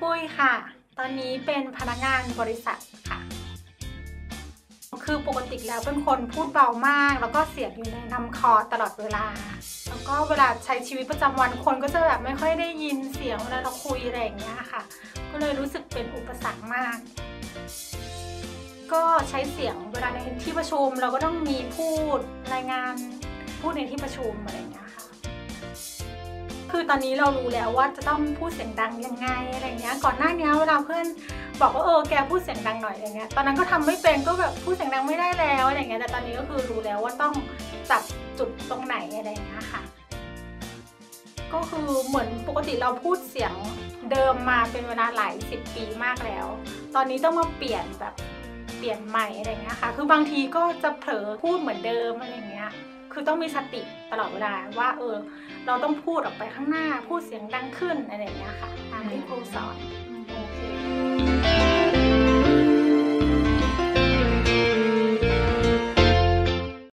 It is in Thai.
ปุ้ยค่ะ ตอนนี้เป็นพนักงานบริษัทค่ะ คือปกติแล้วเป็นคนพูดเบามาก แล้วก็เสียงอยู่ในลำคอตลอดเวลา แล้วก็เวลาใช้ชีวิตประจำวันคนก็จะแบบไม่ค่อยได้ยินเสียงเวลาเราคุยอะไรอย่างเงี้ยค่ะ ก็เลยรู้สึกเป็นอุปสรรคมาก ก็ใช้เสียงเวลาในที่ประชุมเราก็ต้องมีพูดรายงานพูดในที่ประชุมอะไรอย่างเงี้ยค่ะ คือตอนนี้เรารู้แล้วว่าจะต้องพูดเสียงดังยังไงอะไรเงี้ย ก่อนหน้านี้เวลาเพื่อนบอกว่าเออแกพูดเสียงดังหน่อยอะไรเงี้ย ตอนนั้นก็ทำไม่เป็นก็แบบพูดเสียงดังไม่ได้แล้วอะไรเงี้ย แต่ตอนนี้ก็คือรู้แล้วว่าต้องจับจุดตรงไหนอะไรเงี้ยค่ะ ก็คือเหมือนปกติเราพูดเสียงเดิมมาเป็นเวลาหลายสิบปีมากแล้ว ตอนนี้ต้องมาเปลี่ยนแบบ เปลี่ยนใหม่อะไรเงี้ยค่ะ คือบางทีก็จะเผลอพูดเหมือนเดิมอะไรเงี้ย คือต้องมีสติตลอดเวลาว่าเออ เราต้องพูดออกไปข้างหน้า พูดเสียงดังขึ้นอะไรเงี้ยค่ะตามที่ครูสอน